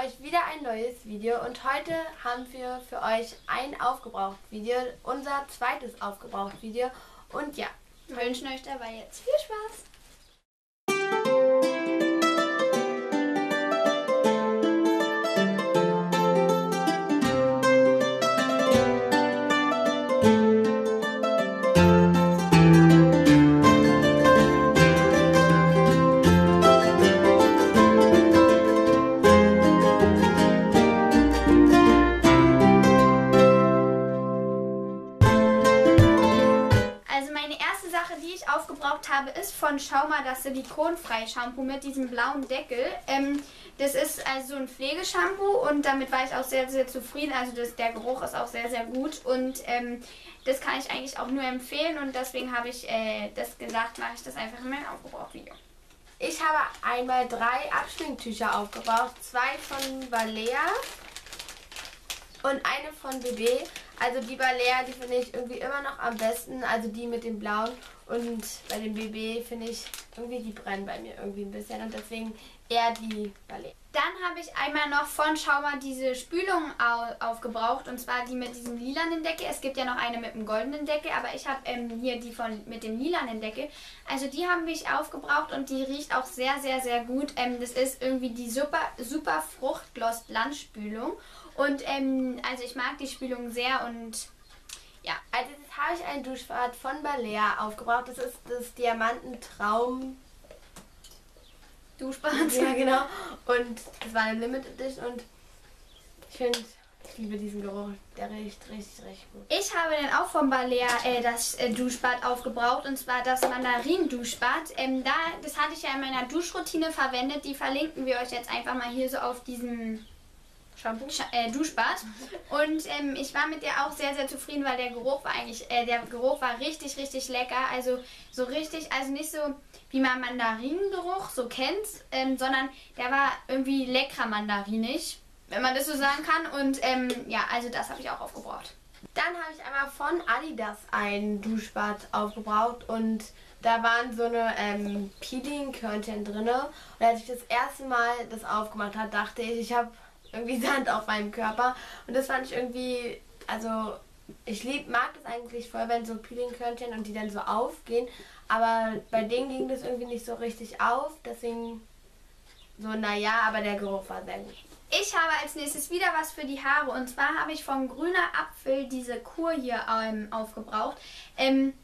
euch wieder ein neues Video und heute haben wir für euch ein Aufgebraucht-Video, unser zweites Aufgebraucht-Video und ja, wir wünschen euch dabei jetzt viel Spaß. Von Schauma das silikonfreie Shampoo mit diesem blauen Deckel. Ähm, das ist also ein Pflegeshampoo und damit war ich auch sehr, sehr zufrieden. Also das, der Geruch ist auch sehr, sehr gut und ähm, das kann ich eigentlich auch nur empfehlen und deswegen habe ich äh, das gesagt, mache ich das einfach in mein Aufgebraucht-Video. Ich habe einmal drei Abschminktücher aufgebraucht, zwei von Balea und eine von BB. Also die Balea, die finde ich irgendwie immer noch am besten, also die mit dem blauen. Und bei dem BB finde ich irgendwie, die brennen bei mir irgendwie ein bisschen und deswegen eher die Balea. Dann habe ich einmal noch von Schaumer diese Spülung aufgebraucht und zwar die mit diesem lilanen Deckel. Es gibt ja noch eine mit dem goldenen Deckel, aber ich habe ähm, hier die von mit dem lilanen Deckel. Also die haben ich aufgebraucht und die riecht auch sehr, sehr, sehr gut. Ähm, das ist irgendwie die super, super Fruchtgloss Landspülung und ähm, also ich mag die Spülung sehr und ja. Also jetzt habe ich ein Duschbad von Balea aufgebraucht. Das ist das Diamantentraum Duschbad. Ja, genau. Und das war eine Limited Edition und ich finde, ich liebe diesen Geruch. Der riecht richtig, richtig gut. Ich habe dann auch von Balea äh, das äh, Duschbad aufgebraucht und zwar das Mandarin-Duschbad. Ähm, da, das hatte ich ja in meiner Duschroutine verwendet. Die verlinken wir euch jetzt einfach mal hier so auf diesem Shampoo? Äh, Duschbad. Und ähm, ich war mit der auch sehr, sehr zufrieden, weil der Geruch war eigentlich, äh, der Geruch war richtig, richtig lecker. Also so richtig, also nicht so wie man Mandarinengeruch so kennt, ähm, sondern der war irgendwie leckerer mandarinig, wenn man das so sagen kann. Und ähm, ja, also das habe ich auch aufgebraucht. Dann habe ich einmal von Adidas ein Duschbad aufgebraucht und da waren so eine ähm, Peeling-Körnchen drin. Und als ich das erste Mal das aufgemacht habe, dachte ich, ich habe irgendwie Sand auf meinem Körper. Und das fand ich irgendwie, also ich lieb, mag das eigentlich voll, wenn so Peeling-Körnchen und die dann so aufgehen. Aber bei denen ging das irgendwie nicht so richtig auf. Deswegen so, naja, aber der Geruch war sehr gut. Ich habe als nächstes wieder was für die Haare. Und zwar habe ich von Grüner Apfel diese Kur hier ähm, aufgebraucht. Ähm,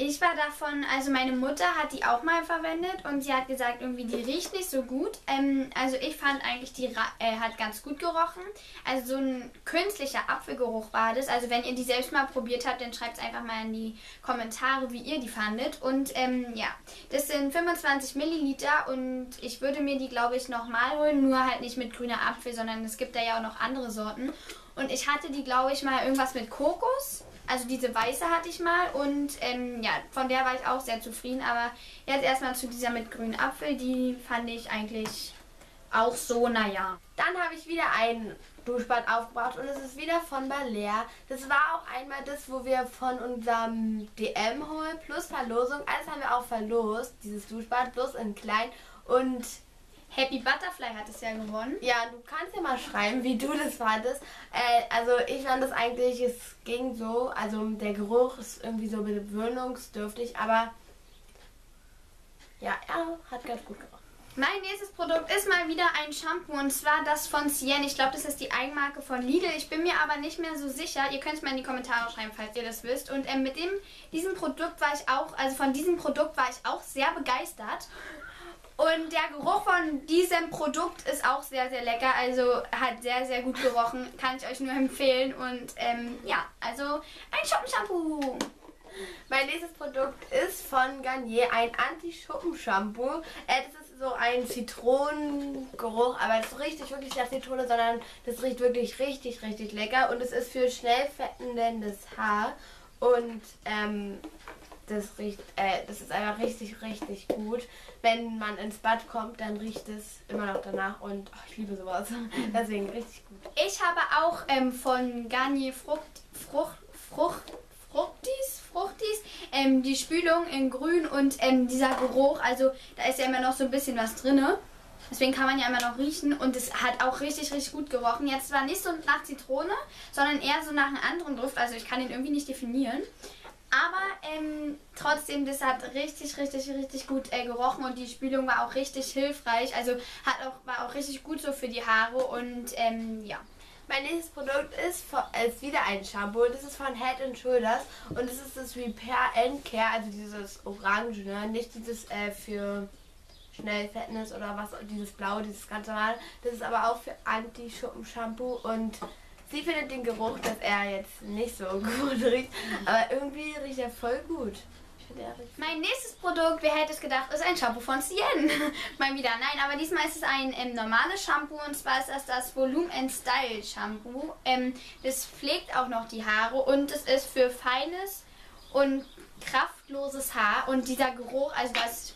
ich war davon, also meine Mutter hat die auch mal verwendet und sie hat gesagt, irgendwie die riecht nicht so gut. Ähm, also ich fand eigentlich, die äh, hat ganz gut gerochen. Also so ein künstlicher Apfelgeruch war das. Also wenn ihr die selbst mal probiert habt, dann schreibt es einfach mal in die Kommentare, wie ihr die fandet. Und ähm, ja, das sind 25 Milliliter und ich würde mir die, glaube ich, nochmal holen. Nur halt nicht mit grüner Apfel, sondern es gibt da ja auch noch andere Sorten. Und ich hatte die, glaube ich, mal irgendwas mit Kokos. Also diese weiße hatte ich mal und ähm, ja, von der war ich auch sehr zufrieden. Aber jetzt erstmal zu dieser mit grünen Apfel, die fand ich eigentlich auch so, naja. Dann habe ich wieder ein Duschbad aufgebracht und es ist wieder von Balea. Das war auch einmal das, wo wir von unserem DM holen plus Verlosung. Alles haben wir auch verlost, dieses Duschbad, bloß in klein. Und Happy Butterfly hat es ja gewonnen. Ja, du kannst ja mal schreiben, wie du das fandest. Äh, also ich fand das eigentlich, es ging so, also der Geruch ist irgendwie so gewöhnungsdürftig, aber ja, er hat ganz gut gerochen. Mein nächstes Produkt ist mal wieder ein Shampoo und zwar das von Cien. Ich glaube, das ist die Eigenmarke von Lidl. Ich bin mir aber nicht mehr so sicher. Ihr könnt es mal in die Kommentare schreiben, falls ihr das wisst. Und ähm, mit dem, diesem Produkt war ich auch, also von diesem Produkt war ich auch sehr begeistert. Und der Geruch von diesem Produkt ist auch sehr, sehr lecker. Also hat sehr, sehr gut gerochen. Kann ich euch nur empfehlen. Und ähm, ja, also ein Schuppenshampoo. Mein nächstes Produkt ist von Garnier ein Anti-Schuppen-Shampoo. Äh, das ist so ein Zitronengeruch, aber es riecht wirklich nach Zitrone, sondern das riecht wirklich richtig, richtig lecker. Und es ist für schnell fettendes Haar. Und ähm, das riecht, äh, das ist einfach richtig, richtig gut. Wenn man ins Bad kommt, dann riecht es immer noch danach und oh, ich liebe sowas. Deswegen richtig gut. Ich habe auch ähm, von Garnier Frucht, Frucht, Frucht, Fruchtis, Fruchtis, ähm, die Spülung in grün und ähm, dieser Geruch, also da ist ja immer noch so ein bisschen was drin. Deswegen kann man ja immer noch riechen und es hat auch richtig, richtig gut gerochen. Jetzt zwar nicht so nach Zitrone, sondern eher so nach einem anderen Duft. Also ich kann ihn irgendwie nicht definieren. Aber ähm, trotzdem, das hat richtig, richtig, richtig gut äh, gerochen und die Spülung war auch richtig hilfreich. Also hat auch, war auch richtig gut so für die Haare und ähm, ja. Mein nächstes Produkt ist, ist wieder ein Shampoo. Das ist von Head and Shoulders und das ist das Repair and Care, also dieses Orange, ne? nicht dieses äh, für schnell Fettness oder was, dieses Blau, dieses ganz normal. Das ist aber auch für Anti-Schuppen-Shampoo und sie findet den Geruch, dass er jetzt nicht so gut riecht, aber irgendwie riecht er voll gut. Mein nächstes Produkt, wer hätte es gedacht, ist ein Shampoo von Cien. Mal wieder. Nein, aber diesmal ist es ein ähm, normales Shampoo und zwar ist das das Volume and Style Shampoo. Ähm, das pflegt auch noch die Haare und es ist für feines und kraftloses Haar und dieser Geruch, also da ist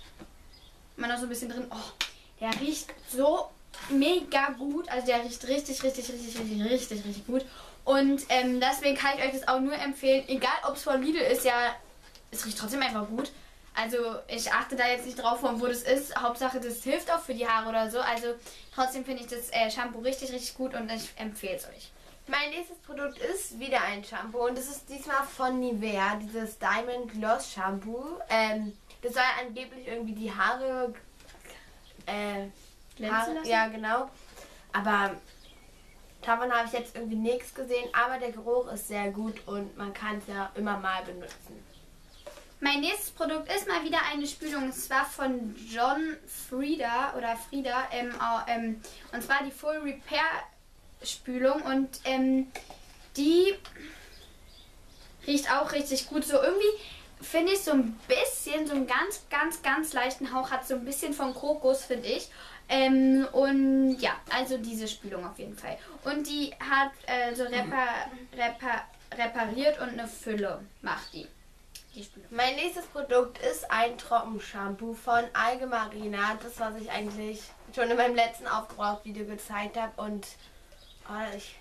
man noch so ein bisschen drin, oh, der riecht so mega gut. Also der riecht richtig, richtig, richtig, richtig, richtig, richtig gut. Und ähm, deswegen kann ich euch das auch nur empfehlen, egal ob es von Lidl ist, ja, es riecht trotzdem einfach gut. Also ich achte da jetzt nicht drauf, von wo das ist. Hauptsache, das hilft auch für die Haare oder so. Also trotzdem finde ich das äh, Shampoo richtig, richtig gut und ich empfehle es euch. Mein nächstes Produkt ist wieder ein Shampoo und das ist diesmal von Nivea, dieses Diamond Gloss Shampoo. Ähm, das soll angeblich irgendwie die Haare äh, Haare, ja, genau. Aber davon habe ich jetzt irgendwie nichts gesehen. Aber der Geruch ist sehr gut und man kann es ja immer mal benutzen. Mein nächstes Produkt ist mal wieder eine Spülung. Und zwar von John Frieda oder Frieda. Ähm, ähm, und zwar die Full Repair Spülung. Und ähm, die riecht auch richtig gut. So irgendwie finde ich so ein bisschen, so einen ganz, ganz, ganz leichten Hauch hat so ein bisschen von Kokos, finde ich. Ähm, und ja, also diese Spülung auf jeden Fall. Und die hat äh, so repar, repar, repariert und eine Fülle macht die. die mein nächstes Produkt ist ein Trockenshampoo von Algemarina. Das, was ich eigentlich schon in meinem letzten Aufgebraucht-Video gezeigt habe. Und oh, ich,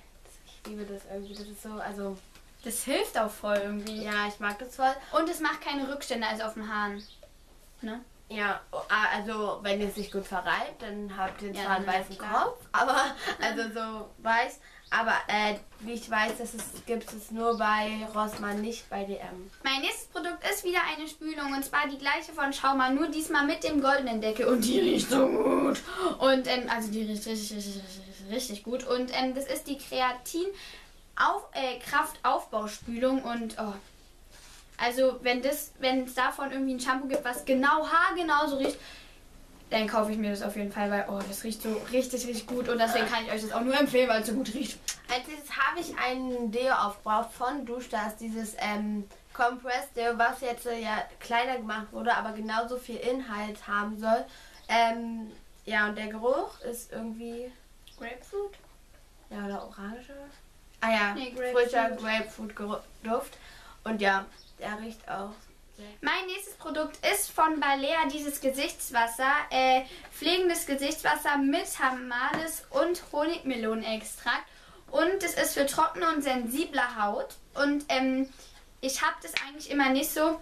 ich liebe das irgendwie. Das ist so, also das hilft auch voll irgendwie. Ja, ich mag das voll. Und es macht keine Rückstände also auf den Haaren. Ne? Ja, ah, also wenn ihr sich gut verreibt, dann habt ihr zwar ja, einen weißen. Kopf, aber also so weiß. Aber äh, wie ich weiß, das gibt es nur bei Rossmann, nicht bei DM. Mein nächstes Produkt ist wieder eine Spülung und zwar die gleiche von Schauma, nur diesmal mit dem goldenen Deckel und die riecht so gut. Und ähm, also die riecht richtig, richtig, richtig, richtig gut. Und ähm, das ist die Kreatin auf, äh, Kraftaufbauspülung und oh. Also wenn das, wenn es davon irgendwie ein Shampoo gibt, was genau haargenau so riecht, dann kaufe ich mir das auf jeden Fall, weil oh, das riecht so richtig, richtig gut und deswegen kann ich euch das auch nur empfehlen, weil es so gut riecht. Als nächstes habe ich ein Deo aufgebraucht von Duschdas, dieses ähm, Compressed Deo, was jetzt äh, ja kleiner gemacht wurde, aber genauso viel Inhalt haben soll. Ähm, ja, und der Geruch ist irgendwie Grapefruit. Ja, oder Orange. Ah ja, nee, Grapefruit. frischer Grapefruit-Duft. Und ja, der riecht auch mein nächstes Produkt ist von Balea dieses Gesichtswasser. Äh, pflegendes Gesichtswasser mit Hamalis und Honigmelonenextrakt. Und es ist für trockene und sensible Haut. Und ähm, ich habe das eigentlich immer nicht so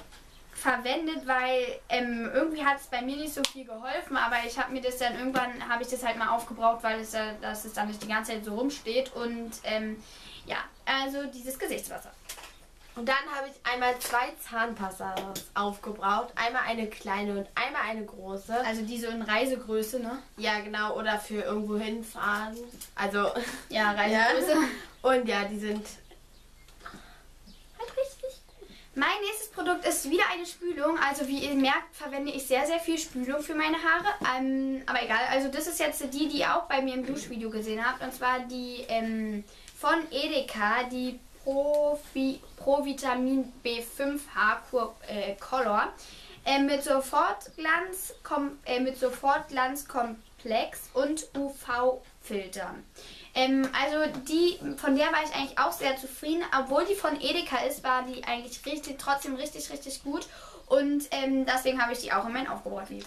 verwendet, weil ähm, irgendwie hat es bei mir nicht so viel geholfen, aber ich habe mir das dann irgendwann, habe ich das halt mal aufgebraucht, weil es, äh, dass es dann nicht die ganze Zeit so rumsteht und ähm, ja, also dieses Gesichtswasser. Und dann habe ich einmal zwei Zahnpastas aufgebraucht. Einmal eine kleine und einmal eine große. Also diese in Reisegröße, ne? Ja, genau. Oder für irgendwo hinfahren. Also. Ja, Reisegröße. Ja. Und ja, die sind halt richtig Mein nächstes Produkt ist wieder eine Spülung. Also wie ihr merkt, verwende ich sehr, sehr viel Spülung für meine Haare. Ähm, aber egal, also das ist jetzt die, die ihr auch bei mir im Duschvideo gesehen habt. Und zwar die ähm, von Edeka, die Provi Provitamin B5 Haarkur äh, Color. Äh, mit Sofortglanz, äh, mit Sofortglanzkomplex und UV-Filtern. Ähm, also die, von der war ich eigentlich auch sehr zufrieden. Obwohl die von Edeka ist, war die eigentlich richtig, trotzdem richtig, richtig gut. Und ähm, deswegen habe ich die auch in mein Aufgebraucht-Lied.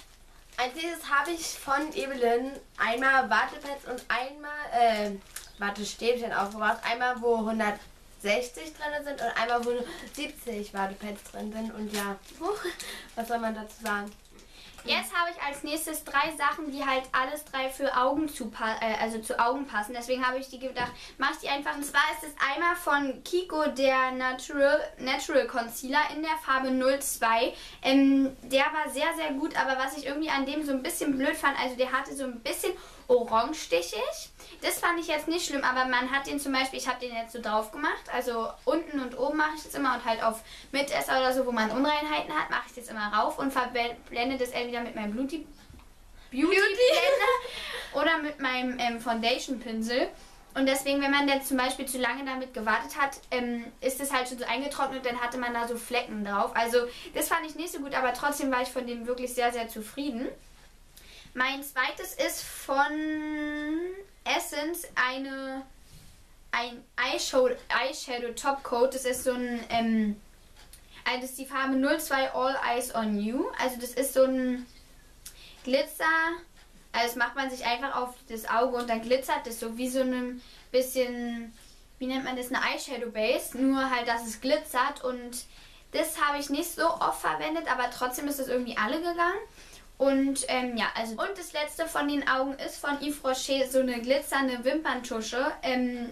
Als nächstes habe ich von Evelyn einmal Wartepads und einmal äh, Wartestäbchen aufgebraucht. Einmal wo 160 drin sind und einmal wo 70 Wartepads drin sind. Und ja, was soll man dazu sagen? Jetzt habe ich als nächstes drei Sachen, die halt alles drei für Augen zu äh, also zu Augen passen. Deswegen habe ich die gedacht, mache ich die einfach. Und zwar ist es einmal von Kiko der Natural Natural Concealer in der Farbe 02. Ähm, der war sehr sehr gut, aber was ich irgendwie an dem so ein bisschen blöd fand, also der hatte so ein bisschen orangestichig. Das fand ich jetzt nicht schlimm, aber man hat den zum Beispiel, ich habe den jetzt so drauf gemacht, also unten und oben mache ich das immer und halt auf Mitesser oder so, wo man Unreinheiten hat, mache ich das immer rauf und verblende das entweder mit meinem Beauty, Beauty, Blender oder mit meinem ähm, Foundation Pinsel. Und deswegen, wenn man dann zum Beispiel zu lange damit gewartet hat, ähm, ist es halt schon so eingetrocknet, dann hatte man da so Flecken drauf. Also das fand ich nicht so gut, aber trotzdem war ich von dem wirklich sehr, sehr zufrieden. Mein zweites ist von Essence eine ein Eyeshadow, Eyeshadow Top Coat. Das ist so ein ähm, also das ist die Farbe 02 All Eyes on You. Also das ist so ein Glitzer. Also das macht man sich einfach auf das Auge und dann glitzert das so wie so ein bisschen, wie nennt man das, eine Eyeshadow Base. Nur halt, dass es glitzert und das habe ich nicht so oft verwendet, aber trotzdem ist das irgendwie alle gegangen. Und ähm, ja, also und das letzte von den Augen ist von Yves Rocher so eine glitzernde Wimperntusche. Ähm,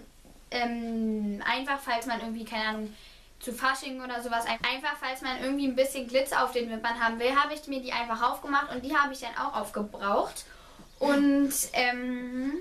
ähm, einfach falls man irgendwie, keine Ahnung, zu Fasching oder sowas, ein- einfach falls man irgendwie ein bisschen Glitzer auf den Wimpern haben will, habe ich mir die einfach aufgemacht und die habe ich dann auch aufgebraucht. Und ähm,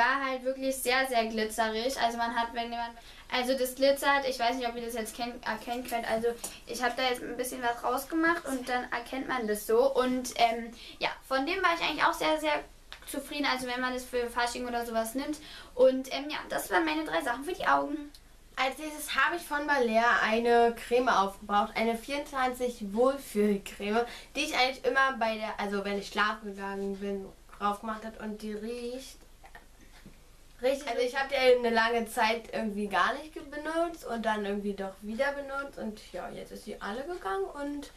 war halt wirklich sehr, sehr glitzerig. Also man hat, wenn jemand, also das glitzert, ich weiß nicht, ob ihr das jetzt kenn, erkennen könnt. Also ich habe da jetzt ein bisschen was rausgemacht und dann erkennt man das so. Und ähm, ja, von dem war ich eigentlich auch sehr, sehr zufrieden. Also wenn man das für Fasching oder sowas nimmt. Und ähm, ja, das waren meine drei Sachen für die Augen. Als nächstes habe ich von Balea eine Creme aufgebraucht, eine 24 Wohlfühlcreme, die ich eigentlich immer bei der, also wenn ich schlafen gegangen bin, drauf gemacht habe und die riecht. Richtig, also ich habe die eine lange Zeit irgendwie gar nicht benutzt und dann irgendwie doch wieder benutzt und ja, jetzt ist sie alle gegangen und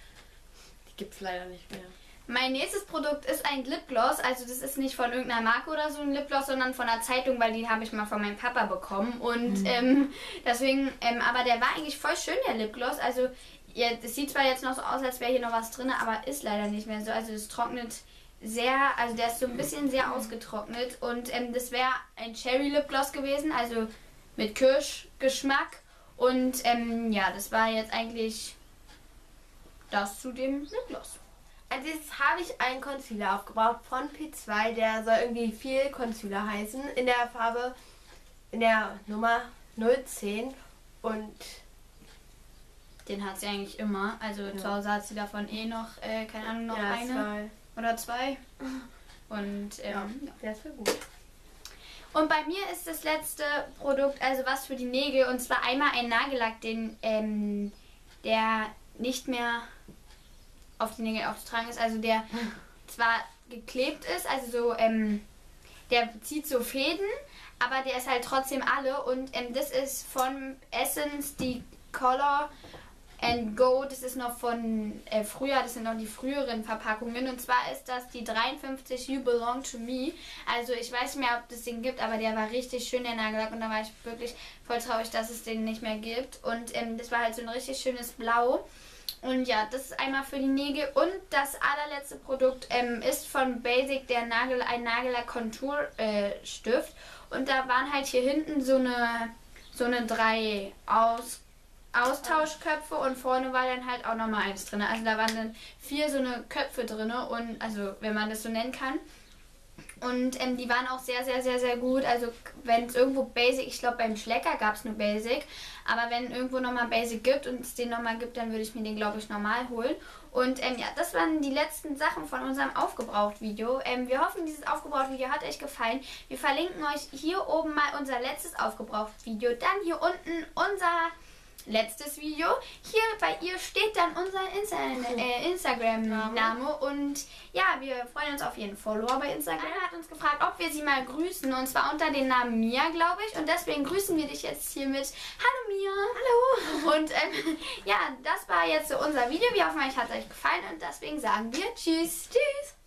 die gibt es leider nicht mehr. Mein nächstes Produkt ist ein Lipgloss. Also das ist nicht von irgendeiner Marke oder so ein Lipgloss, sondern von einer Zeitung, weil die habe ich mal von meinem Papa bekommen. Und ähm, deswegen, ähm, aber der war eigentlich voll schön, der Lipgloss. Also ja, das sieht zwar jetzt noch so aus, als wäre hier noch was drin, aber ist leider nicht mehr so. Also es trocknet sehr, also der ist so ein bisschen sehr ausgetrocknet. Und ähm, das wäre ein Cherry Lipgloss gewesen, also mit Kirschgeschmack. Und ähm, ja, das war jetzt eigentlich das zu dem Lipgloss. Als nächstes habe ich einen Concealer aufgebraucht von P2, der soll irgendwie viel Concealer heißen, in der Farbe, in der Nummer 010 und Den hat sie eigentlich immer. Also zu Hause hat sie davon eh noch, äh, keine Ahnung, noch ja, eine zwei. Oder zwei. Und, ähm, ja. der ist voll gut. und bei mir ist das letzte Produkt, also was für die Nägel, und zwar einmal ein Nagellack, den, ähm, der nicht mehr auf die Nägel aufzutragen ist. Also der zwar geklebt ist, also so, ähm, der zieht so Fäden, aber der ist halt trotzdem alle. Und ähm, das ist von Essence die Color and Go. Das ist noch von äh, früher, das sind noch die früheren Verpackungen. Und zwar ist das die 53 You Belong to Me. Also ich weiß nicht mehr, ob das den gibt, aber der war richtig schön, der Nagellack. Und da war ich wirklich voll traurig, dass es den nicht mehr gibt. Und ähm, das war halt so ein richtig schönes Blau. Und ja, das ist einmal für die Nägel. Und das allerletzte Produkt ähm, ist von Basic der Nagel, ein Nagellack Kontur äh. Und da waren halt hier hinten so eine, so eine drei Aus, Austauschköpfe und vorne war dann halt auch nochmal eins drin. Also da waren dann vier so eine Köpfe drin und also wenn man das so nennen kann. Und ähm, die waren auch sehr, sehr, sehr, sehr gut. Also wenn es irgendwo Basic, ich glaube beim Schlecker gab es nur Basic, aber wenn irgendwo nochmal Basic gibt und es den nochmal gibt, dann würde ich mir den, glaube ich, normal holen. Und ähm, ja, das waren die letzten Sachen von unserem Aufgebraucht-Video. Ähm, wir hoffen, dieses Aufgebraucht-Video hat euch gefallen. Wir verlinken euch hier oben mal unser letztes Aufgebraucht-Video. Dann hier unten unser letztes Video. Hier bei ihr steht dann unser Insta äh, Instagram-Name. Und ja, wir freuen uns auf jeden Follower bei Instagram. Anna hat uns gefragt, ob wir sie mal grüßen. Und zwar unter dem Namen Mia, glaube ich. Und deswegen grüßen wir dich jetzt hier mit Hallo Mia. Hallo. Und ähm, ja, das war jetzt so unser Video. Wir hoffen, euch hat es euch gefallen. Und deswegen sagen wir Tschüss. Tschüss.